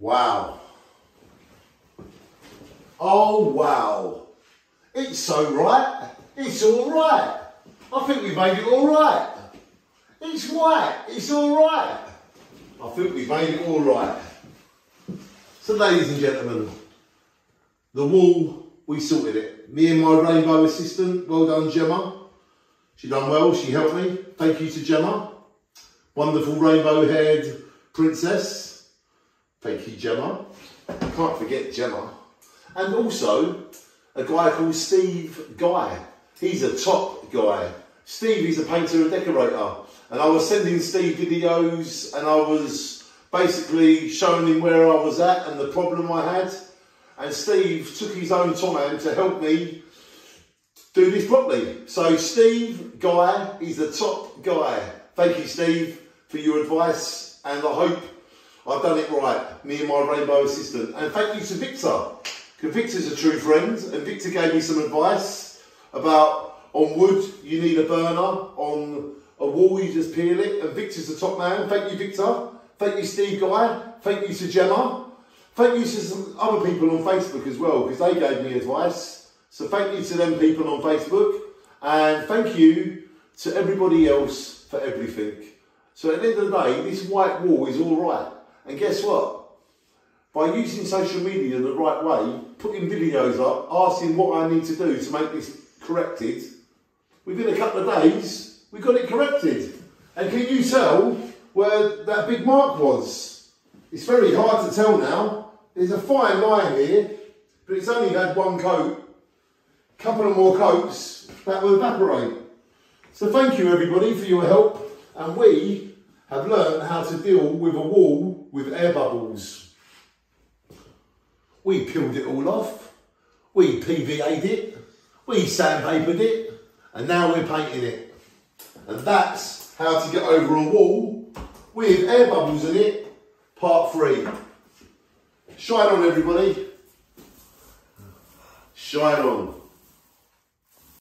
Wow. Oh, wow. It's so right. It's all right. I think we made it all right. It's right. It's all right. I think we made it all right. So, ladies and gentlemen, the wall, we sorted it. Me and my rainbow assistant, well done, Gemma. She done well, she helped me. Thank you to Gemma. Wonderful rainbow haired princess. Thank you, Gemma. Can't forget Gemma. And also, a guy called Steve Guy. He's a top guy. Steve is a painter and decorator. And I was sending Steve videos and I was basically showing him where I was at and the problem I had. And Steve took his own time to help me do this properly. So Steve Guy is the top guy. Thank you, Steve, for your advice. And I hope I've done it right, me and my rainbow assistant. And thank you to Victor, because Victor's a true friend. And Victor gave me some advice about on wood, you need a burner. On a wall, you just peel it. And Victor's the top man. Thank you, Victor. Thank you, Steve Guy. Thank you to Gemma. Thank you to some other people on Facebook as well, because they gave me advice. So thank you to them people on Facebook. And thank you to everybody else for everything. So at the end of the day, this white wall is all right. And guess what? By using social media the right way, putting videos up, asking what I need to do to make this corrected, within a couple of days, we got it corrected. And can you tell where that big mark was? It's very hard to tell now. There's a fine line here, but it's only had one coat. A couple of more coats, that will evaporate. So thank you everybody for your help. And we have learned how to deal with a wall with air bubbles. We peeled it all off. We PVA'd it. We sandpapered it. And now we're painting it. And that's how to get over a wall with air bubbles in it, part three. Shine on everybody. Shine on.